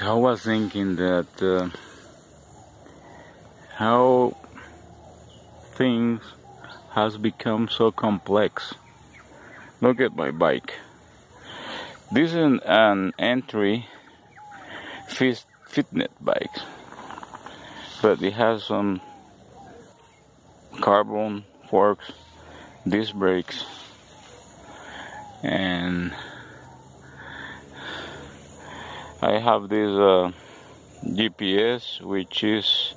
I was thinking that uh, how things has become so complex. Look at my bike. This is an entry fit, fitnet bike, but it has some carbon forks, disc brakes, and I have this uh, GPS which is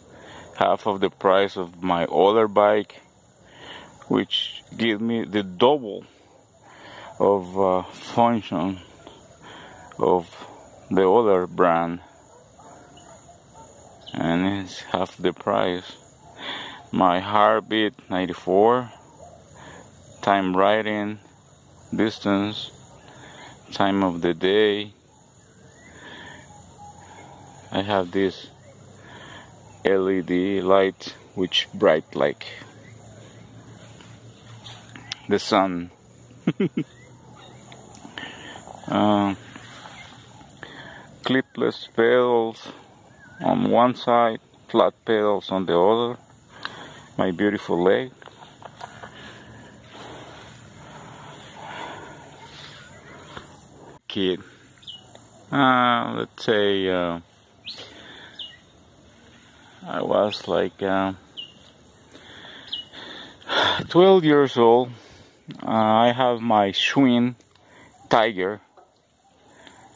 half of the price of my other bike which give me the double of uh, function of the other brand. And it's half the price. My heartbeat 94 time riding distance time of the day I have this LED light which bright like the sun. Uh, clipless pedals on one side flat pedals on the other. My beautiful leg. Kid. Uh, let's say uh, I was like uh, 12 years old. Uh, I have my Schwinn Tiger,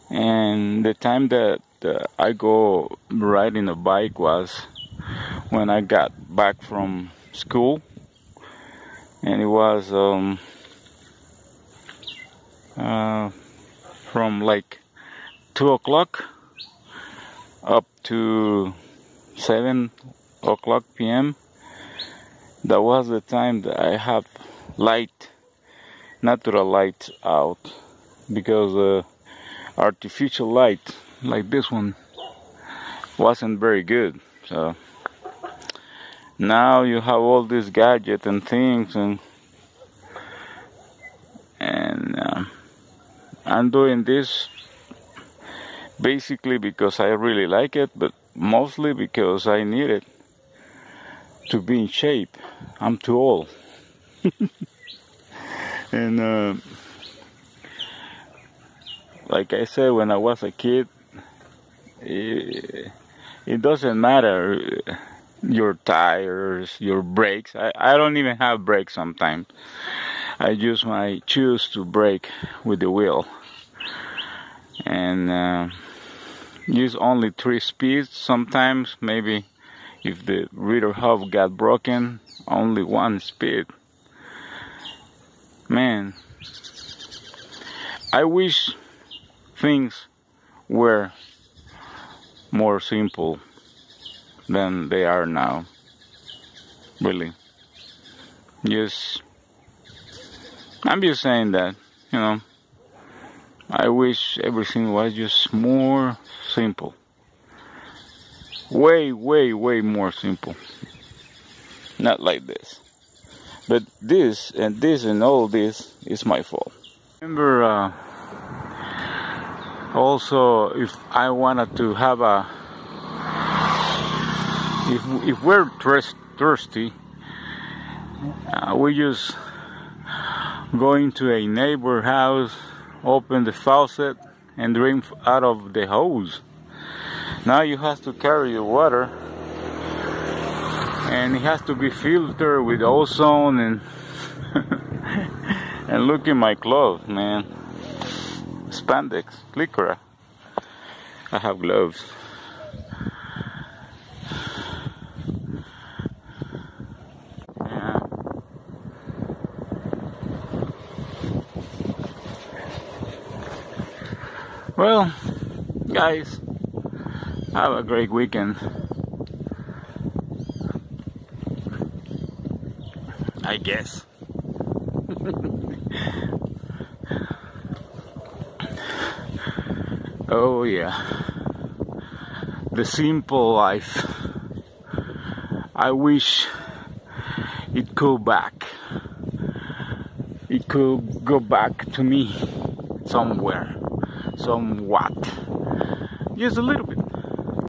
and the time that uh, I go riding a bike was when I got back from school, and it was um, uh, from like two o'clock up to 7 o'clock p.m. That was the time that I have light, natural light out because uh, artificial light like this one wasn't very good. So now you have all these gadgets and things and and um, I'm doing this basically because I really like it, but mostly because I need it to be in shape. I'm too old. and uh, like I said, when I was a kid, it, it doesn't matter your tires, your brakes. I, I don't even have brakes sometimes. I use my shoes to brake with the wheel. And uh, use only three speeds sometimes. Maybe if the rear hub got broken only one speed. Man I wish things were more simple than they are now really. Just I'm just saying that you know I wish everything was just more simple. Way, way, way more simple. Not like this. But this and this and all this is my fault. Remember, uh, also, if I wanted to have a, if if we're thirsty, uh, we just go into a neighbor house open the faucet and drink out of the hose. Now you have to carry your water and it has to be filtered with ozone and and look at my clothes, man. Spandex, lycra. I have gloves. Well, guys, have a great weekend. I guess. oh, yeah. The simple life. I wish it could back. It could go back to me somewhere somewhat just a little bit.